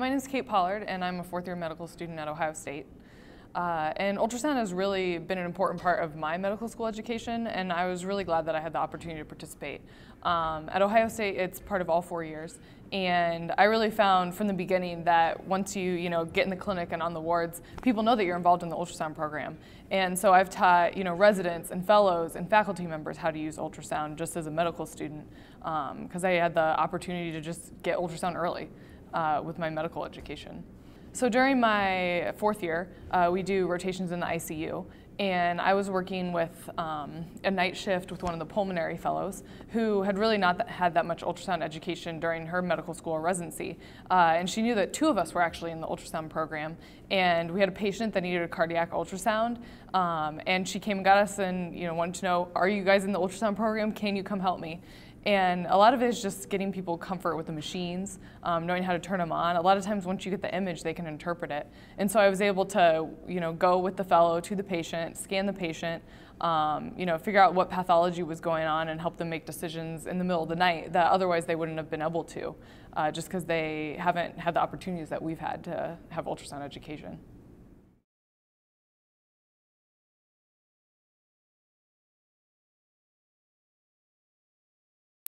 name is Kate Pollard, and I'm a fourth year medical student at Ohio State. Uh, and ultrasound has really been an important part of my medical school education, and I was really glad that I had the opportunity to participate. Um, at Ohio State, it's part of all four years, and I really found from the beginning that once you, you know, get in the clinic and on the wards, people know that you're involved in the ultrasound program. And so I've taught, you know, residents and fellows and faculty members how to use ultrasound just as a medical student, because um, I had the opportunity to just get ultrasound early uh, with my medical education. So during my fourth year, uh, we do rotations in the ICU, and I was working with um, a night shift with one of the pulmonary fellows who had really not had that much ultrasound education during her medical school residency. Uh, and she knew that two of us were actually in the ultrasound program. And we had a patient that needed a cardiac ultrasound. Um, and she came and got us and you know wanted to know, are you guys in the ultrasound program? Can you come help me? And a lot of it is just getting people comfort with the machines, um, knowing how to turn them on. A lot of times once you get the image, they can interpret it. And so I was able to, you know, go with the fellow to the patient, scan the patient, um, you know, figure out what pathology was going on and help them make decisions in the middle of the night that otherwise they wouldn't have been able to, uh, just because they haven't had the opportunities that we've had to have ultrasound education.